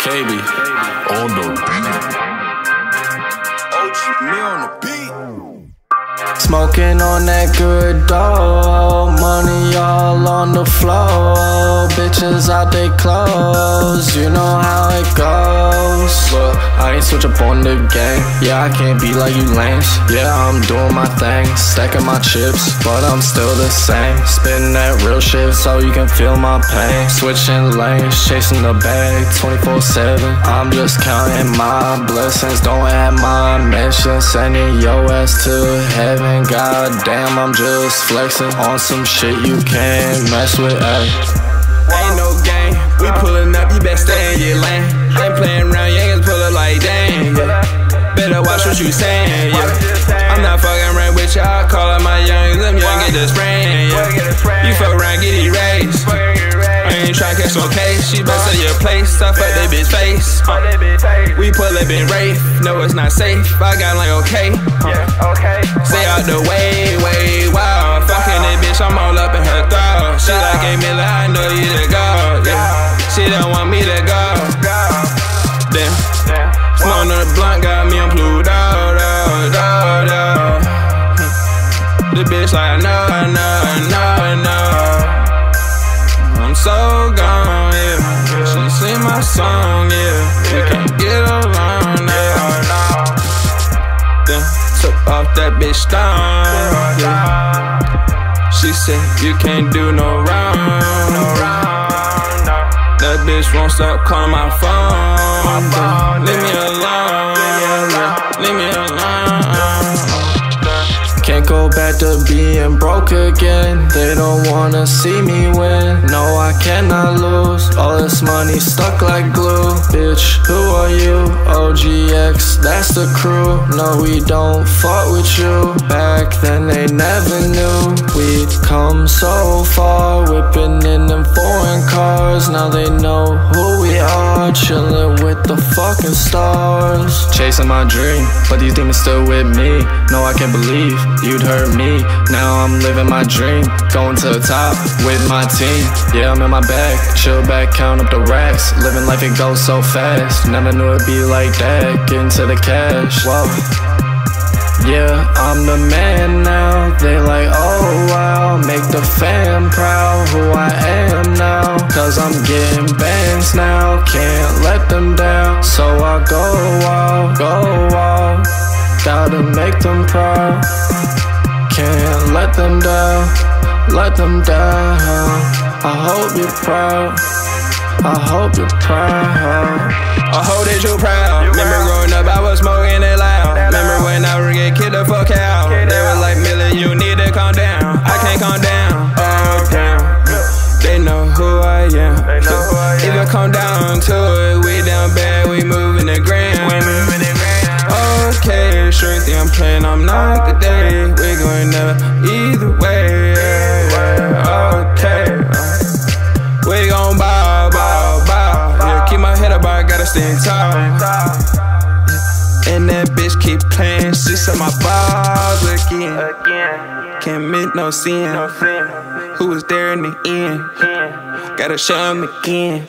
KB on the beat. OG me on the beat. Smoking on that good dough, money all on the floor. Bitches out they clothes, you know how it goes. Look, I ain't switch up on the game. Yeah, I can't be like you lames. Yeah, I'm doing my thing, stacking my chips, but I'm still the same. Spitting that real shit so you can feel my pain. Switching lanes, chasing the bag 24 7. I'm just counting my blessings, don't add my mention. Sending your ass to heaven. God damn, I'm just flexing on some shit you can't mess with. Ay. Ain't no game. We pulling up, you best stay in your lane. Ain't playing around, you ain't pull up like dang. Yeah. Better watch what you saying, yeah. I'm not fucking around with y'all. Call up my young, them young get the spraying, yeah. You fuck around, get erased. I ain't tryna catch no case. She best at your place. I fuck that bitch face. We pull up in Wraith. No, it's not safe. I got like okay. Uh, Stay out the way, way, wow. Fucking that bitch, I'm all up in her throat. She like a Miller, I know you so gone, yeah. She sing my song, yeah. We can't get along now. Then took off that bitch stone, yeah. She said you can't do no wrong. That bitch won't stop calling my phone. Leave me alone. Leave me alone. Back to being broke again. They don't wanna see me win. No, I cannot lose. All this money stuck like glue. Bitch, who are you? OGX, that's the crew. No, we don't fuck with you. Back then they never knew we'd come so far. Whipping in them foreign cars. Now they know who we are. Chilling with the fucking stars. Chasing my dream, but these demons still with me. No, I can't believe you'd hurt me. Now I'm living my dream, going to the top with my team. Yeah, I'm in my bag, chill back, count up the racks. Living life, it goes so fast. Never knew it'd be like that. Getting to the cash, whoa. Yeah, I'm the man now. They like, oh wow, make the fam proud who. Cause I'm getting bands now, can't let them down. So I go out, go out. Gotta make them proud. Can't let them down, let them down. I hope you're proud. I hope you're proud. I hope that you're proud. Remember growing up, playing, I'm not the today. We going never either way. Okay. We gon' bow, bow, bow. Yeah, keep my head up, I gotta stand tall. And that bitch keep playing, she said my balls again. Can't make no sin. Who was there in the end? Gotta show him again.